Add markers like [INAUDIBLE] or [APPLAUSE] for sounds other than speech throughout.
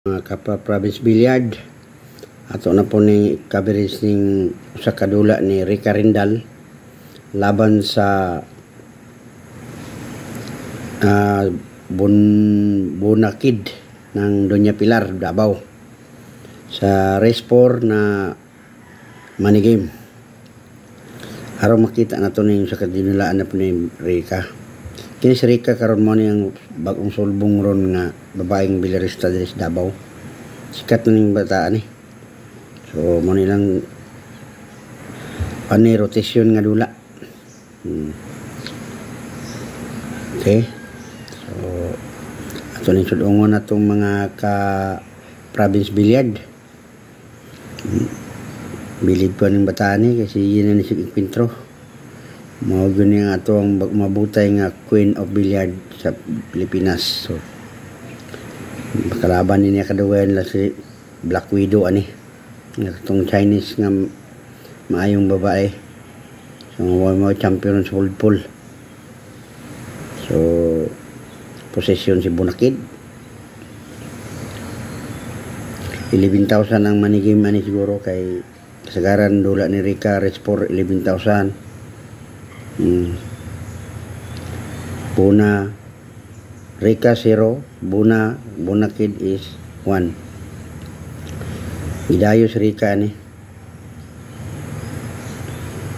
mga kapwa province billiard. Ato na po ni coverage ning usa ka dula ni Rica Rindal laban sa uh, Bun Bunakid ng Doña Pilar Davao sa race 4 na money game. Aron makita na to ning sa kadinulaan na po ni Rica kini si Rica karon mo niyang bagong sulbong ron nga babaeng bilarista diri sa Davao sikat na ning bata ni So, mo nilang ani rotation nga dula. Hmm. Okay. So, ato ning sudungon natong mga ka province billiard. Hmm. Bilid pa ning bata ni kasi yun na ni si Quintro. Mao gyud nga ato ang mabutay nga Queen of Billiard sa Pilipinas. So, kalaban niya kaduwen la si Black Widow ani. Itong Chinese nga maayong babae. So mo champion sa world pool. So possession si Bunakid. 11,000 ang manigim ani siguro kay kasagaran dula ni Rica Rich for 11,000 hmm. Buna Rica 0 Buna Bunakid is 1 Idayo si ni.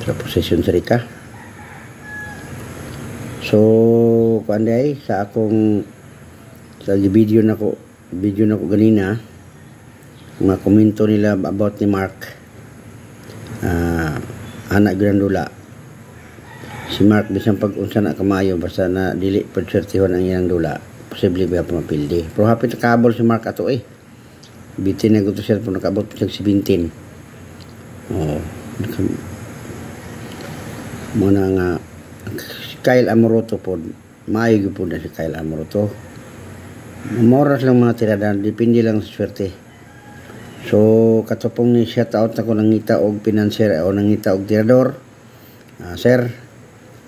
Sa posisyon si Rika. So, kuanday sa akong sa video na ko video na ko ganina mga komento nila about ni Mark uh, anak Grandula si Mark bisan pag unsa na kamayo basta na dili pud swertihon ang iyang dula posible ba pa mapildi. Pero hapit kabol si Mark ato eh. Bitin na ko to siya po nakabot po siya 17 oh mo na nga si Kyle Amoroto po maayo po na si Kyle Amoroto. Moras lang mga tirada depende lang sa swerte. So katopong ni shout out ako nangita og financier o nangita og tirador. Uh, sir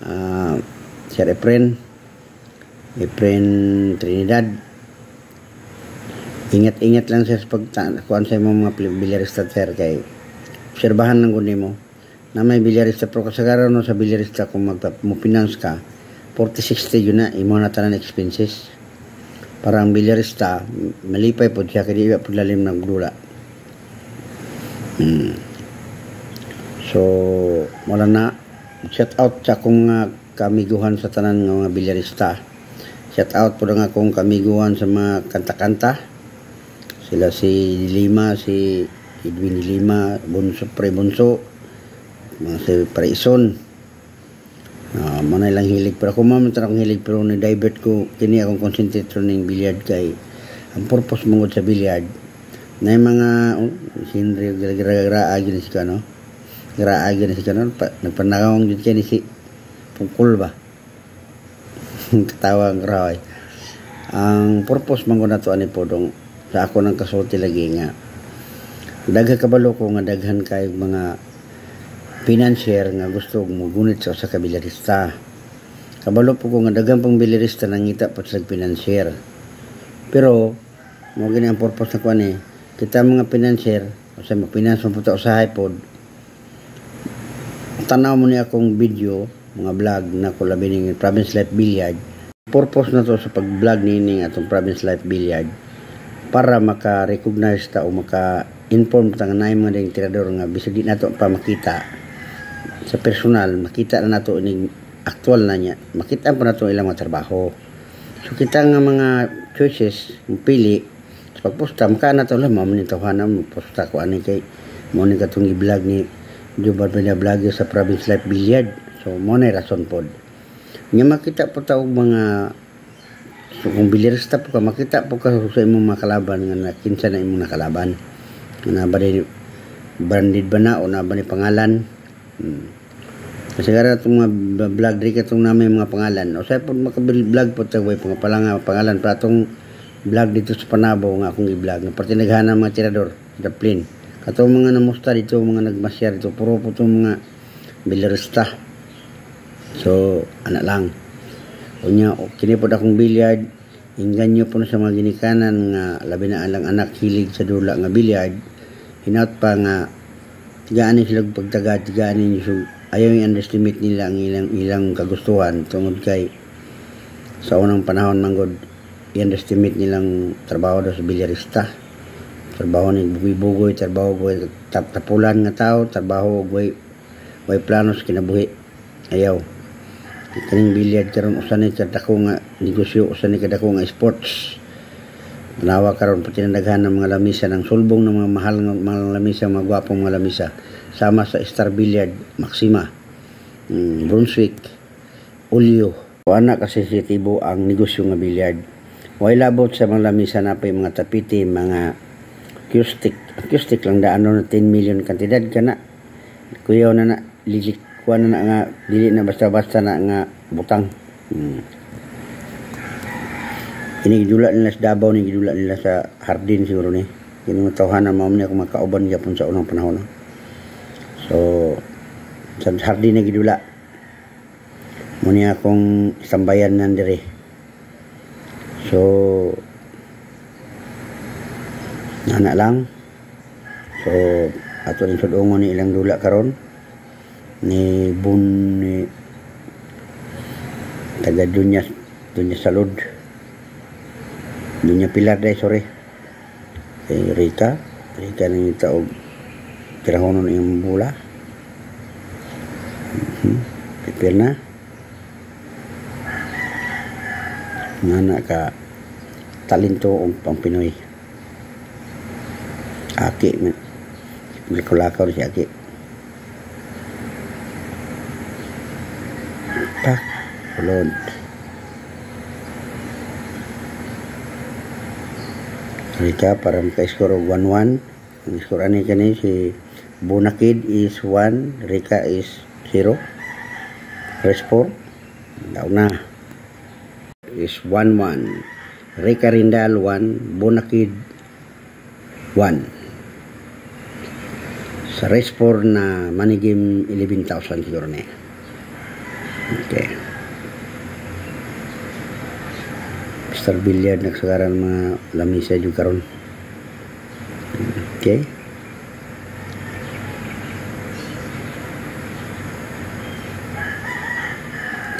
uh, sir Efren Efren Trinidad. Ingat-ingat lang sa pagkuan sa mga bilyarista sir kay obserbahan lang kundi mo na may bilyarista pero kasagaran no sa bilyarista kung magpa-finance ka 40-60 yun na imo na tanan expenses. Para ang bilyarista malipay po siya kaya iba po lalim ng gula hmm. so wala na shout out sa akong uh, kamiguhan sa tanan ng mga bilyarista shout out po lang akong kamiguhan sa mga kanta-kanta sila si Lima, si Edwin Lima, Bunso, Pre Bunso, mga si Praison. Uh, manay lang hilig. Pero kung mamunta akong hilig, pero na-divert ko, kini akong concentrate ng billiard kay ang purpose mongod sa billiard na yung mga oh, sinri gira-gira-agi na si kano gira-agi na si kano nagpanakawang din siya ni si pungkul ba [LAUGHS] katawa ang karaway ang purpose mongod na to ani po dong sa ako ng kasulti lagi nga dagha kabalo ko nga daghan kay mga financier nga gusto mo gunit sa sa kabilarista kabalo po ko nga daghan pang bilarista nangita pa sa financier. Pero mo gini ang purpose na kuan eh kita mga financier o sa mga finance mo puta usahay pod tanaw mo ni akong video mga vlog na ko labi ning Province Life Billiard purpose na to sa pag-vlog nining atong Province Life Billiard para maka-recognize ta o maka-inform ta nga naay mga ding tirador nga bisag di nato pa makita. Sa personal makita na nato ning actual na niya. Makita pa nato ilang mga trabaho. So kita nga mga choices pili sa pagposta maka na to lang mo ni tawhana mo posta ko ani kay mo ni katong i-vlog ni Jubar Pena Vlog sa Province Life Billiard so mo na rason pod nga makita po ta mga So kung bilirista po ka, makita po ka sa imong mga kalaban nga na kinsa na imong nakalaban. Na ba ni branded ba na o na ba ni pangalan? Hmm. Kasi gara itong mga vlog rin itong namin mga pangalan. O sa po makabil-vlog po ito, way pala nga pangalan. Pa itong vlog dito sa Panabo nga akong i-vlog. Nga partinaghan mga tirador, the plane. Katong mga namusta dito, mga nagmasyar dito, puro po itong mga bilirista. So, anak lang. Kunya, kini po akong billiard, inganyo po na sa mga ginikanan nga labi na alang anak hilig sa dula nga bilyard. Hinaut pa nga tigaan sila pagtaga tigaan so ayaw yung underestimate nila ang ilang ilang kagustuhan. Tungod kay sa unang panahon manggod i-underestimate nilang trabaho daw sa bilyarista trabaho ni bugoy-bugoy trabaho bugoy tap tapulan nga tao trabaho bugoy way planos kinabuhi ayaw kaning bilyard karon usa ni kadako nga negosyo usa ni kadako nga sports Nawa karon pati na daghan ng mga lamisa ng sulbong ng mga mahal ng mga lamisa, mga gwapong mga lamisa sama sa Star Billiard, Maxima, um, Brunswick, Ulyo. Wala kasi si Tibo ang negosyo nga billiard. Way labot sa mga lamisa na pa mga tapiti, mga acoustic. Acoustic lang daan na 10 million kantidad ka na. Kuyaw na na, lilik kuha na nga, dili na basta-basta na nga butang. Hmm. Ini gidula nila sa Davao, ni gidula nila sa Hardin siguro ni. Kini matawhan na mao niya kung makauban gyapon sa unang panahon. So sa Hardin na gidula. Muni akong sambayan nan. So nana lang. So ato rin sudungon ni ilang dula karon. Ni Bun ni taga Dunya Dunya Salud. Dunya Pilar day sorry. Kay Rika Rika nang taog pirahonon yung bula. Hmm. na. Nga ka talento o pang Pinoy aki Lakaw si aki. Tak ulod Rika para maka-score og 1-1 ang score ani kani si Bunakid is 1 Rika is 0 Rest 4 daw na. Is 1-1 Rika Rindal 1 Bunakid 1 sa race 4 na manigim 11,000 siguro na okay Star Billiard nagsagaran mga lamisa yung karon okay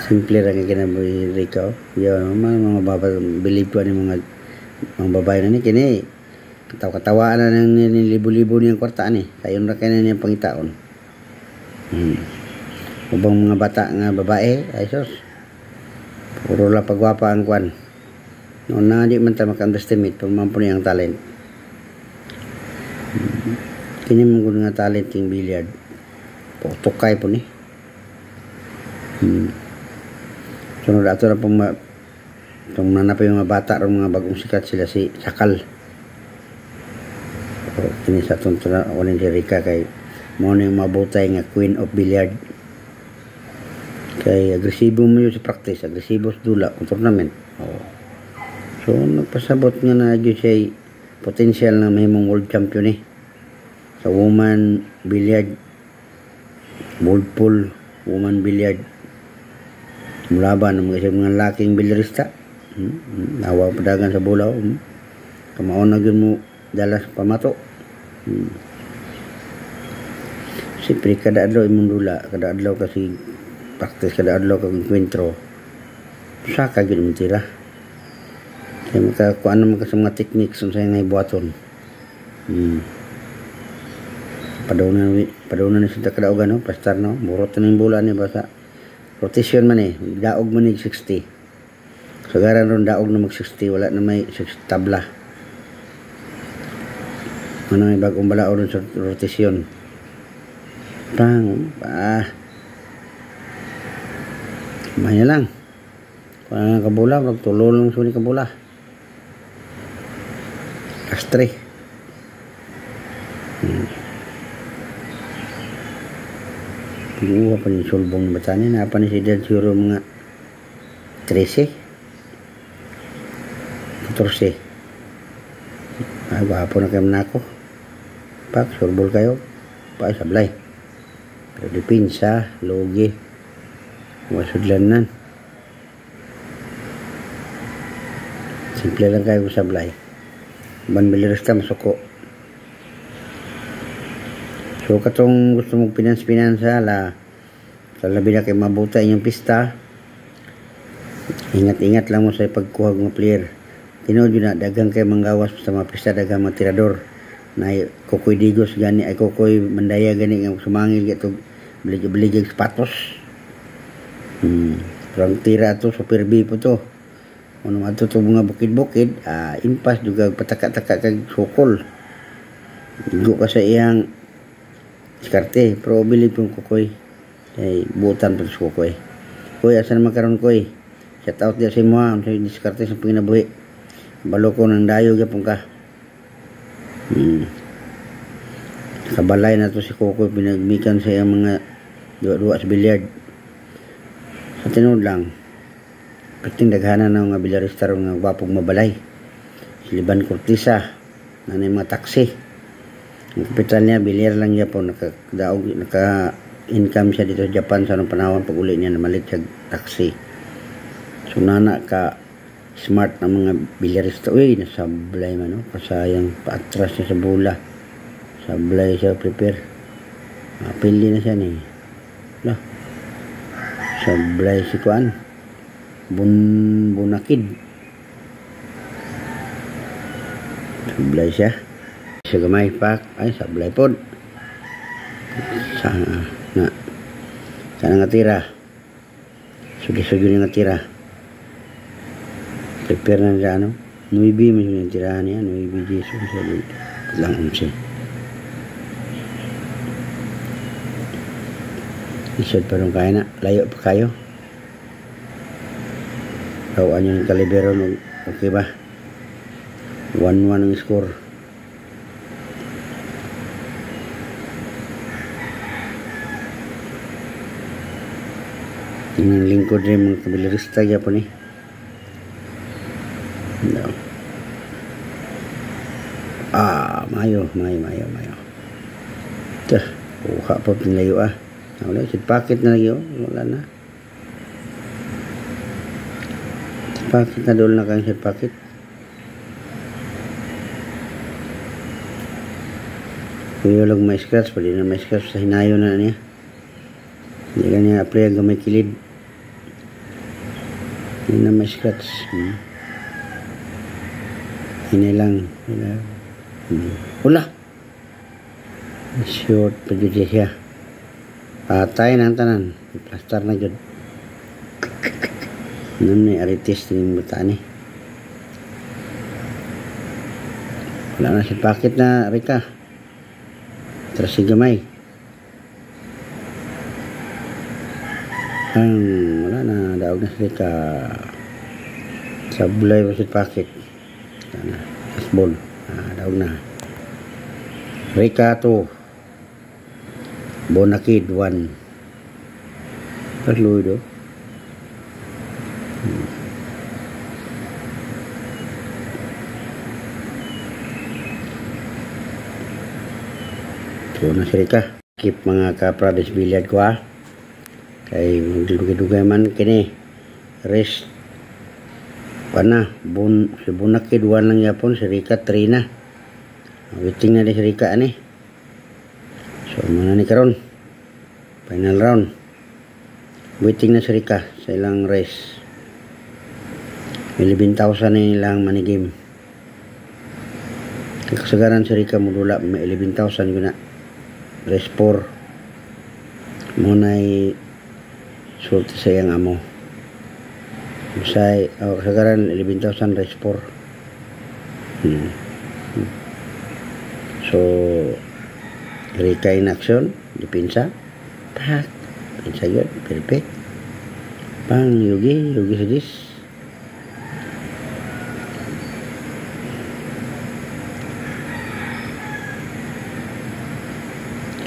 simple lang yung kinabuhi Rico. Yun mga mga babae believe ko ni mga mga babae na ni. kini katawa-katawa na ng nilibo-libo niyang kwartaan eh. Kayo na kayo na niyang pangitaon. Hmm. Ubang mga bata nga babae, ay sos. Puro lang pagwapa ang kwan. Noon na di man tayo maka-underestimate pag mampo niyang talent. Hmm. Kanya mong nga talent yung billiard. Tukay po ni. Hmm. Sunod ato na pong ma itong nanapay mga bata ron mga bagong sikat sila si Sakal kini sa tuntuna ako ni Jerica kay mo ni mabutay nga queen of billiard. Kay agresibo mo yun sa practice agresibo sa dula kung tournament. Oh. so nagpasabot nga na yun siya potential na mahimong world champion eh. Sa woman billiard world pool woman billiard. Mulaban ng mga mga laking bilyarista hmm? hmm? Nawa padagan sa bulaw. Hmm? kamaon na mo dala pamato hmm. siyempre kada adlaw imong dula. Kada adlaw kasi practice kada adlaw kag enkwentro sa ka gyud mo tira. Kaya maka kuan naman ka sa mga techniques sa nga ibuhaton hmm. padawna padawna ni sa kadaugan no? Pastar no? Burot na yung bola ni basta rotation man eh. Daog man ni 60 Sagaran ron daog na mag 60 wala na may 6 tabla may bagong balao dun sa rotasyon tang ah. Maya lang. Kung ano kabula magtulo lang suni kabula. Kastre hmm. Pinuha pa yung sulbong na batani na pa ni si Dad siguro mga 13 14 gwapo na kayo na ako pak surbol kayo pa sablay pero dipinsa logi masudlanan Simple lang kayo sablay. Ban bilirista masuko. So katong gusto mong pinans-pinansa la sa labi na kay mabuta inyong pista. Ingat-ingat lang mo sa pagkuha ng player. Tinood yun na dagang kay manggawas sa mga pista dagang mga tirador na kukoy digos gani ay kukoy mandaya gani nga sumangil gato bilig-bilig sapatos. Hmm. Kurang tira to super B po to. Ano man to mga bukid-bukid, ah, impas juga pataka-taka kag sukol. Igo ka sa iyang diskarte, pero bili pong kukoy. Ay, butan pa sa kukoy. Kuy, asa naman karon kuy? Shout out dia sa imo ha, sa diskarte sa panginabuhi. Balo ko ng dayo gyapon ka. Hmm. Kabalay na to si Kukoy, pinagmikan sa iyang mga duwa-duwa sa bilyard. Sa tinod lang, Kating daghanan na nga bilarista ron nga wapog mabalay. Si Liban Cortisa, na mga taksi. Ang kapital niya, bilyar lang niya po, nakadaog, naka-income siya dito sa Japan sa anong panahon pag uli niya na malit siya taksi. So nana ka smart na mga bilyarista. Uy, nasablay man, no? Kasayang paatras niya sa bula. Sablay siya prepare. Mapili na siya ni. Lah. Sablay si Kuan bun bunakid sablay siya sa gamay pak ay sablay pod sa na sa nga tira sugi-sugi nga tira prepare na siya ano nuibi mo yung tirahan niya nuibi Jesus sa lang umsi isod pa rin kaya na layo pa kayo Tawaan nyo ng kalibero. Okay ba? 1-1 ang score. Yung lingkod rin mga kabilarista po ni. No. Ah, mayo, mayo, mayo, mayo. Ito, kuha po pinayo ah. Wala, packet na lagi oh. Wala na. Pakit na doon na kang head pakit. Kuya lang may scratch, pwede na may scratch sa hinayo na niya. Hindi ka niya apply ang may kilid. Hindi na may scratch. Hmm. Hinay lang. Hinay. Hmm. Wala. Short pa siya. Patay na tanan. Plaster na dyan. [LAUGHS] Nam ni aritis ng bata ni. Wala na si pakit na Rika. Terus si gamay. Ang wala na daog na si Rika. Sablay pa si pakit. Wala na. Asbol. Ah, daog na. Rika to. Bonakid 1. Perlu itu. So, nasiri ka. Keep mga ka-province billiard ko ha. Kay magdugay-dugay man kini. Rest. Pana, bun, si bunak kiduan lang yapon, si Rika 3 na. Waiting na di si Rika ani. So, mana ni karon Final round. Waiting na si Rika sa ilang race. 11,000 na ilang money game. Kasagaran si Rika mudula may 11,000 yun na race 4 munay sulti sa iyang amo Usay, oh, 11,000 race 4 hmm. hmm. so Rika in action dipinsa. Pak pinsa yun perfect pang yugi yugi sadis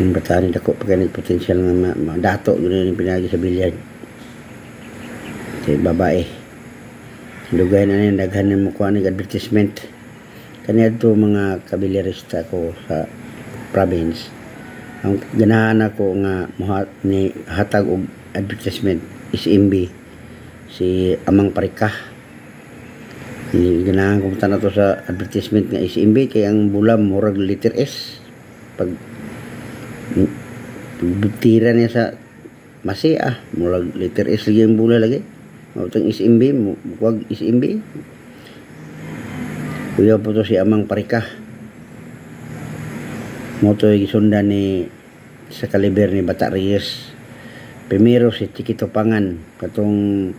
yung batani dako pa kanil potensyal nga dato gano'n yung pinagi sa si babae lugay na yung daghan ng mukuha ng advertisement. Kanya to mga kabilyarista ko sa province. Ang ganahan ako nga muhat ni hatag og advertisement is imbi si Amang Parika ganahan ko na to sa advertisement nga SMB kay ang bulam murag letter S. Pag butira niya sa masi ah murag letter S lagi ang bula lagi mautang SMB wag SMB kuya po to si Amang Parika. Mo to gisundan ni sa kaliber ni Bata Reyes. Primero si Chiquito Pangan katong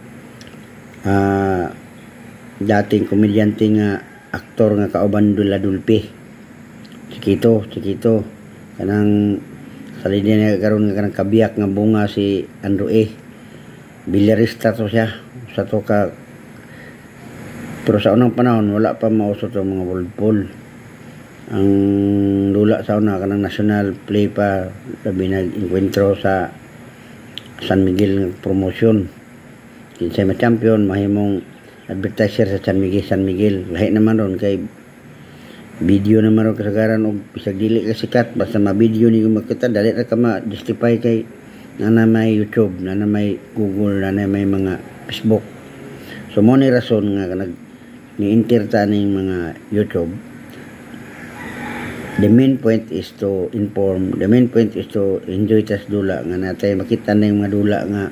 uh, dating komedyante nga aktor nga kauban Dula Dulpi Chiquito Chiquito kanang salidya niya karon nga kanang kabiyak nga bunga si Andrew E bilyarista to siya. Sa to ka pero sa unang panahon wala pa mausot ang mga volleyball ang lula sa una kanang national play pa labi nag-encuentro sa San Miguel promotion kinsay ma champion mahimong advertiser sa San Miguel San Miguel. Lahi naman ron kay video naman ron kasagaran og bisag dili ka sikat basta ma-video ni makita dali ra ka ma-justify kay na may YouTube na may Google na may mga Facebook. So mo ni rason nga nag ni-enter ta ning mga YouTube. The main point is to inform the main point is to enjoy tas dula nga natay makita na yung mga dula nga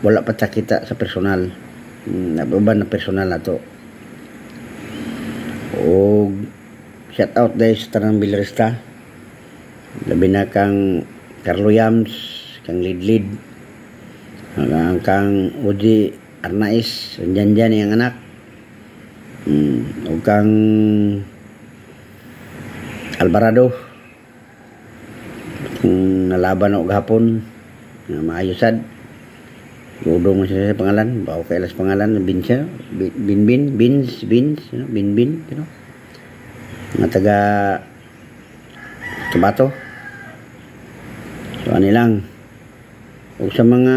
wala pa ta kita sa personal. Nababan na personal na to. O shout out dahil sa tanang bilarista labi na kang Carlo Yams kang Lidlid hanggang kang Udi Arnais dyan dyan yung anak hmm, o kang Alvarado kung nalaban o gahapon na maayosad Udo mo siya sa pangalan, bawa kay alas pangalan, bin siya, bin bin, bins, bins, you know, bin bin, you know. Mga taga Tubato. So, ano lang. O sa mga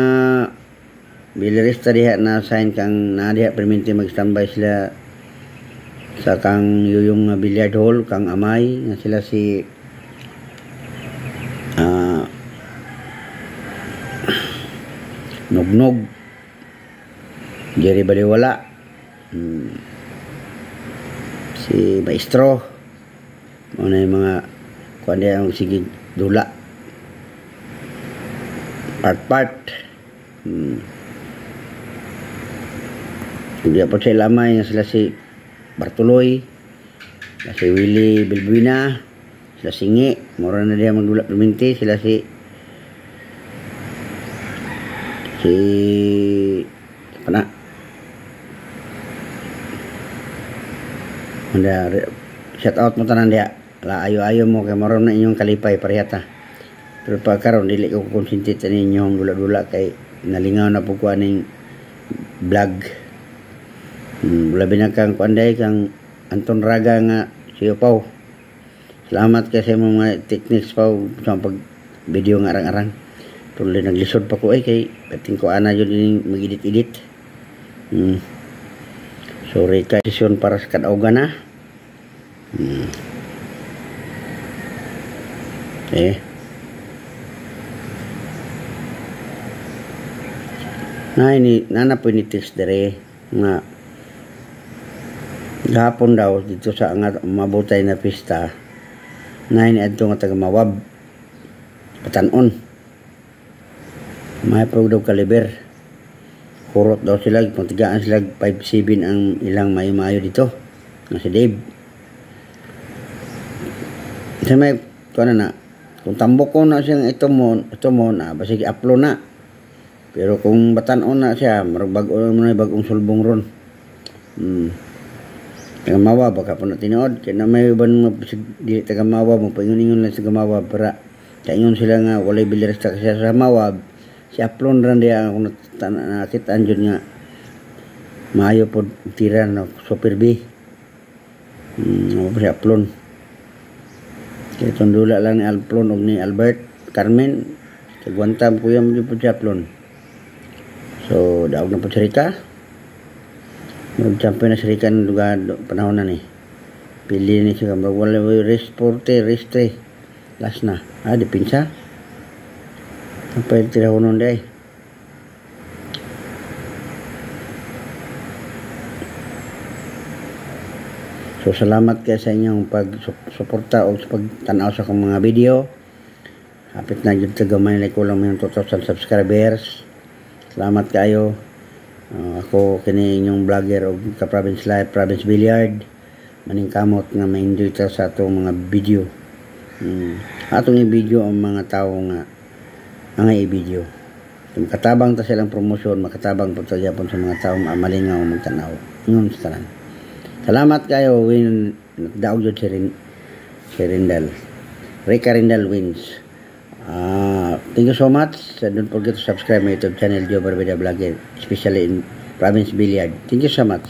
bilarista diha na sign kang na diha perminti mag-standby sila sa kang yuyong billiard hall, kang amay, na sila si Nugnog. Jerry Baliwala. Hmm. si Maestro. Mga yung mga kuan dia ang sige dula part part hmm. po sila lamay nga sila si Bartuloy sila si Willie Bilbuina sila si Ngi mura na dia magdula perminti sila si si apa nak? Anda shout out mo tanan dia. La ayo-ayo mo kay maron na inyong kalipay parehata pero pagkaron dili ko konsinti sa ninyong dula-dula kay nalingaw na po ko aning vlog. Hmm, labi na kang kuanday kang Anton Raga nga siyo Pau salamat kasi mo mga techniques Pau sa pag video nga arang-arang. Tuloy naglisod pa ko ay kay pating ko ana yun yung magidit-idit. Hmm. sorry kay sesyon para sa kadaugan na hmm. eh na ini nana po ni text dere nga gahapon daw dito sa nga mabutay na pista na ini adto nga taga mawab patanon. May pag daw kaliber. Kurot daw sila pagtigaan sila 5-7 ang ilang mayo-mayo dito nga si Dave. Sa may kung na kung tambok ko na siyang ito mo ito mo na basig upload na pero kung batanon na siya marag bago na bagong sulbong ron. Hmm. Tagamawa baka po na tinood kaya na may iban mga di tagamawa mo paingon lang sa gamawa para kaingon sila nga walay bilirista kasi sa mawab si aplon ran dia ako nakita anjun nga maayo po tira no super B. Hmm, si aplon. Kaya itong dula lang ni Alplon o ni Albert Carmen kagwantam ko yung po si aplon so daog na po si Rika mag-champion na si Rika ng lugar panahon na ni pili ni siya wala race 40 race 3 last na ah dipinsa Sampai tidak unun deh. So salamat kayo sa inyong pagsuporta o pagtanaw sa akong mga video. Hapit na jud tagamay na kulang mga 2,000 subscribers. Salamat kayo. Uh, ako kini inyong vlogger og ka Province Life, Province Billiard. Maning kamot nga ma-enjoy ta sa atong mga video. Hmm. Atong i-video ang mga tao nga ang i-video. Makatabang ta silang promosyon, makatabang po sa Japon sa mga tao malingaw magtanaw. Ingon sa tanan. Salamat kayo win daog jud si, Rin, si Rindal. Rica Rindal wins. Uh, thank you so much. Uh, don't forget to subscribe my YouTube channel, Joe Barbeda Vlogger, especially in Province Billiard. Thank you so much.